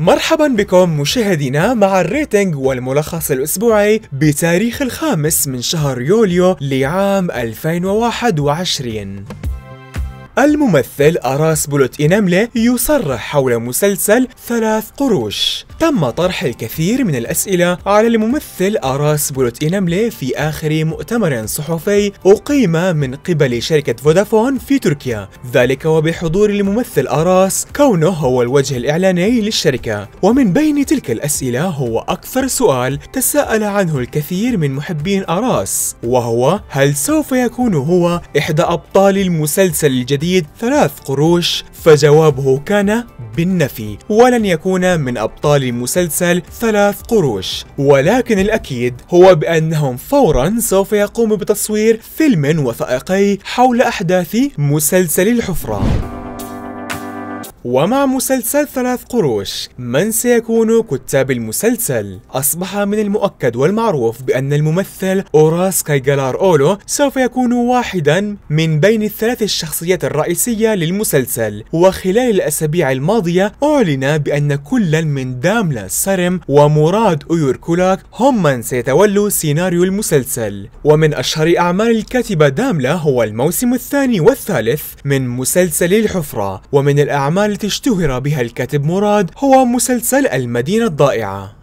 مرحبا بكم مشاهدينا مع ال rating والملخص الأسبوعي بتاريخ الخامس من شهر يوليو لعام 2021 الممثل أراس بولوت إناملي يصرح حول مسلسل ثلاث قروش. تم طرح الكثير من الأسئلة على الممثل أراس بولوت إناملي في آخر مؤتمر صحفي أقيم من قبل شركة فودافون في تركيا. ذلك وبحضور الممثل أراس كونه هو الوجه الإعلاني للشركة. ومن بين تلك الأسئلة هو أكثر سؤال تساءل عنه الكثير من محبين أراس وهو هل سوف يكون هو إحدى أبطال المسلسل الجديد؟ الجديد ثلاث قروش فجوابه كان بالنفي ولن يكون من أبطال المسلسل ثلاث قروش. ولكن الأكيد هو بأنهم فورا سوف يقوم بتصوير فيلم وثائقي حول أحداث مسلسل الحفرة. ومع مسلسل ثلاث قروش؟ من سيكون كتاب المسلسل؟ أصبح من المؤكد والمعروف بأن الممثل أوراس كايجالار أولو سوف يكون واحدا من بين الثلاث الشخصيات الرئيسية للمسلسل. وخلال الأسابيع الماضية أعلن بأن كل من داملا سرم ومراد أيور كولاك هم من سيتولوا سيناريو المسلسل. ومن أشهر أعمال الكاتبة داملا هو الموسم الثاني والثالث من مسلسل الحفرة. ومن الأعمال التي اشتهر بها الكاتب مراد هو مسلسل المدينة الضائعة.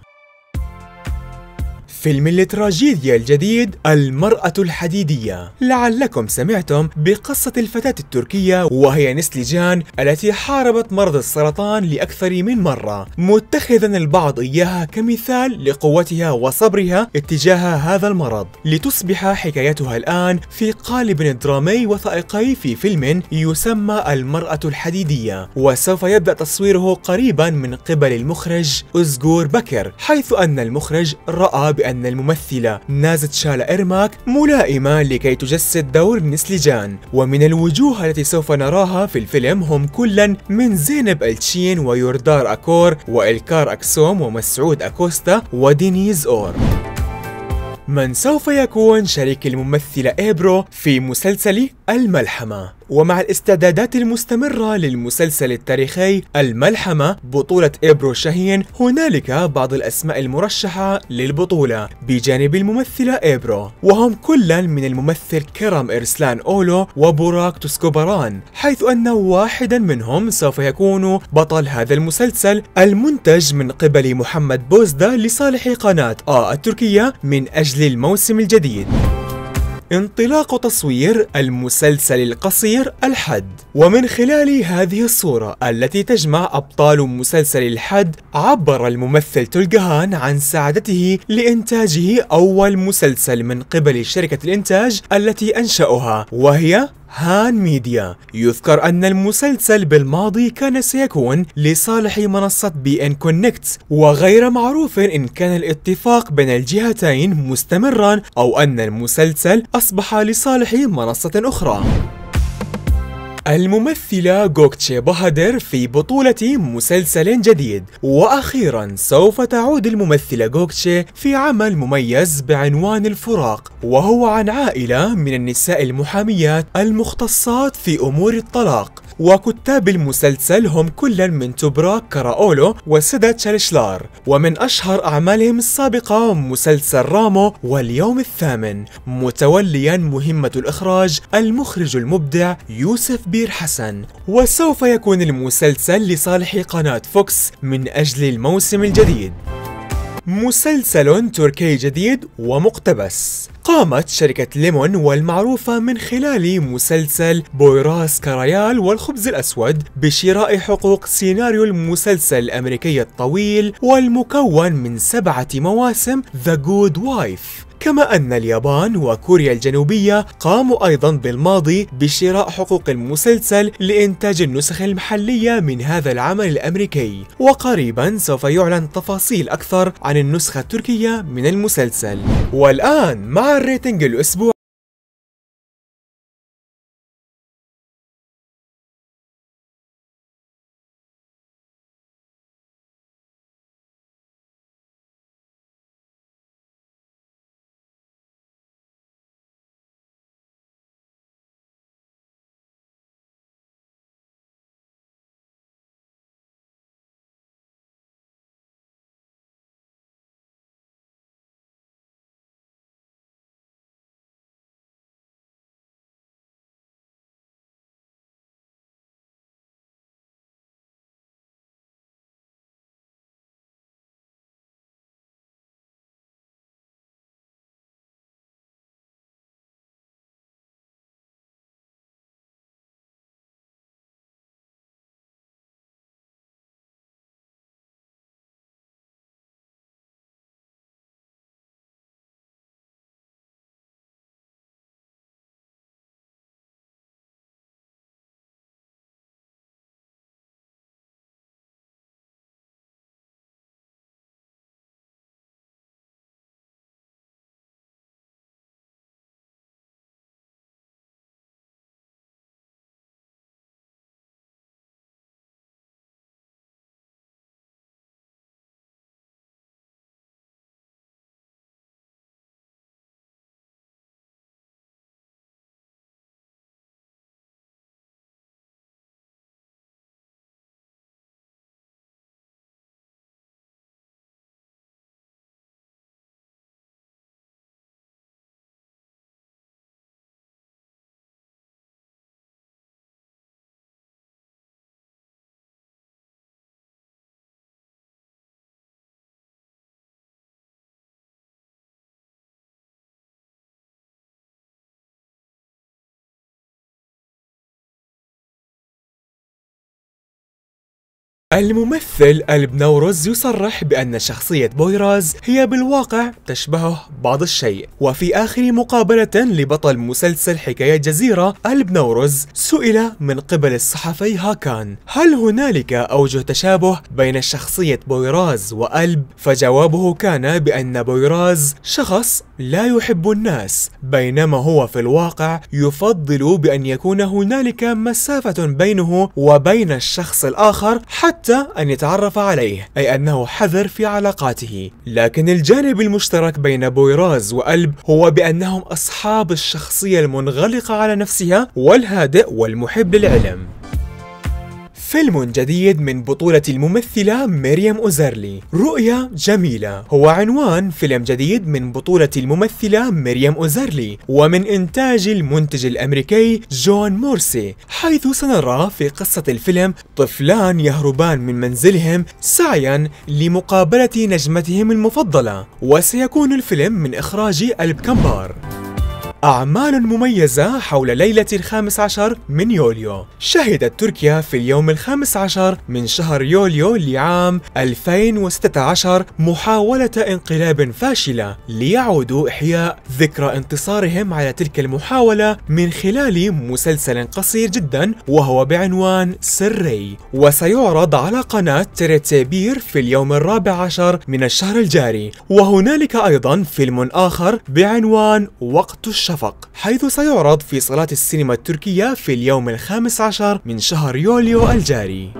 فيلم التراجيديا الجديد المرأة الحديدية. لعلكم سمعتم بقصة الفتاة التركية وهي نسلي جان التي حاربت مرض السرطان لأكثر من مرة. متخذا البعض إياها كمثال لقوتها وصبرها اتجاه هذا المرض. لتصبح حكايتها الآن في قالب درامي وثائقي في فيلم يسمى المرأة الحديدية. وسوف يبدأ تصويره قريبا من قبل المخرج أزجور بكر حيث أن المخرج رأى بأن أن الممثلة نازت شالا إرماك ملائمة لكي تجسد دور نسلجان ومن الوجوه التي سوف نراها في الفيلم هم كلا من زينب ألتشين ويوردار أكور وإلكار أكسوم ومسعود أكوستا ودينيز أور. من سوف يكون شريك الممثلة إيبرو في مسلسل الملحمة. ومع الاستعدادات المستمرة للمسلسل التاريخي الملحمة بطولة إبرو شاهين هنالك بعض الأسماء المرشحة للبطولة بجانب الممثلة إبرو. وهم كلا من الممثل كرم إرسلان أولو وبوراك توسكوبران حيث أن واحدا منهم سوف يكون بطل هذا المسلسل المنتج من قبل محمد بوزدا لصالح قناة آ التركية من أجل الموسم الجديد. انطلاق تصوير المسلسل القصير الحد ومن خلال هذه الصورة التي تجمع أبطال مسلسل الحد عبر الممثل تلقهان عن سعادته لإنتاجه أول مسلسل من قبل شركة الإنتاج التي أنشأها وهي هان ميديا. يذكر أن المسلسل بالماضي كان سيكون لصالح منصة بي إن كونكت وغير معروف إن كان الاتفاق بين الجهتين مستمرا أو أن المسلسل أصبح لصالح منصة أخرى. الممثلة جوكتشي بهادر في بطولة مسلسل جديد. وأخيرا سوف تعود الممثلة جوكتشي في عمل مميز بعنوان الفراق وهو عن عائلة من النساء المحاميات المختصات في أمور الطلاق. وكتاب المسلسل هم كل من توبراك كراولو وسيدا تشالشلار ومن أشهر أعمالهم السابقة مسلسل رامو واليوم الثامن. متوليا مهمة الإخراج المخرج المبدع يوسف بير حسن. وسوف يكون المسلسل لصالح قناة فوكس من أجل الموسم الجديد. مسلسل تركي جديد ومقتبس. قامت شركة ليمون والمعروفة من خلال مسلسل بويراس كريال والخبز الأسود بشراء حقوق سيناريو المسلسل الأمريكي الطويل والمكون من سبعة مواسم The Good Wife. كما أن اليابان وكوريا الجنوبية قاموا أيضا بالماضي بشراء حقوق المسلسل لإنتاج النسخ المحلية من هذا العمل الأمريكي. وقريبا سوف يعلن تفاصيل أكثر عن النسخة التركية من المسلسل. والآن مع الريتنج الأسبوع الممثل ألب نافروز يصرح بأن شخصية بويراز هي بالواقع تشبهه بعض الشيء. وفي آخر مقابلة لبطل مسلسل حكاية جزيرة ألب نافروز سئل من قبل الصحفي هاكان هل هنالك أوجه تشابه بين شخصية بويراز وألب؟ فجوابه كان بأن بويراز شخص لا يحب الناس بينما هو في الواقع يفضل بأن يكون هنالك مسافة بينه وبين الشخص الآخر حتى حتى أن يتعرف عليه أي أنه حذر في علاقاته. لكن الجانب المشترك بين بويراز وألب هو بأنهم أصحاب الشخصية المنغلقة على نفسها والهادئ والمحب للعلم. فيلم جديد من بطولة الممثلة مريم أوزرلي. رؤيا جميلة. هو عنوان فيلم جديد من بطولة الممثلة مريم أوزرلي ومن إنتاج المنتج الأمريكي جون مورسي حيث سنرى في قصة الفيلم طفلان يهربان من منزلهم سعيا لمقابلة نجمتهم المفضلة وسيكون الفيلم من إخراج البكمبار أعمال مميزة حول ليلة الخامس عشر من يوليو. شهدت تركيا في اليوم الخامس عشر من شهر يوليو لعام 2016 محاولة انقلاب فاشلة ليعودوا إحياء ذكرى انتصارهم على تلك المحاولة من خلال مسلسل قصير جدا وهو بعنوان سري. وسيعرض على قناة تريتسيبير في اليوم الرابع عشر من الشهر الجاري. وهنالك أيضا فيلم آخر بعنوان وقت الشهر الشفق حيث سيعرض في صالات السينما التركية في اليوم الخامس عشر من شهر يوليو الجاري.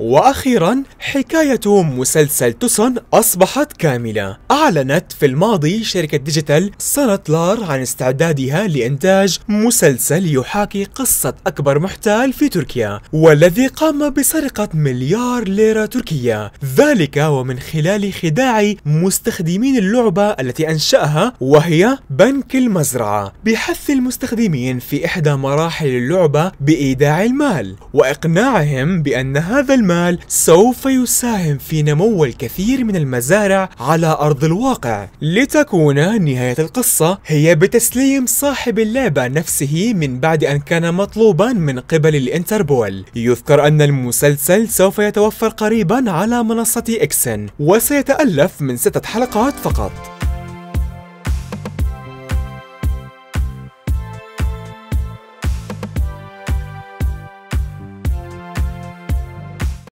وأخيرا حكاية مسلسل توسون أصبحت كاملة. أعلنت في الماضي شركة ديجيتال سنت لار عن استعدادها لإنتاج مسلسل يحاكي قصة أكبر محتال في تركيا والذي قام بسرقة مليار ليرة تركية. ذلك ومن خلال خداع مستخدمين اللعبة التي أنشأها وهي بنك المزرعة. بحث المستخدمين في إحدى مراحل اللعبة بإيداع المال وإقناعهم بأن هذا المال المال سوف يساهم في نمو الكثير من المزارع على أرض الواقع. لتكون نهاية القصة هي بتسليم صاحب اللعبة نفسه من بعد أن كان مطلوبا من قبل الإنتربول. يذكر أن المسلسل سوف يتوفر قريبا على منصة إكسن وسيتألف من ستة حلقات فقط.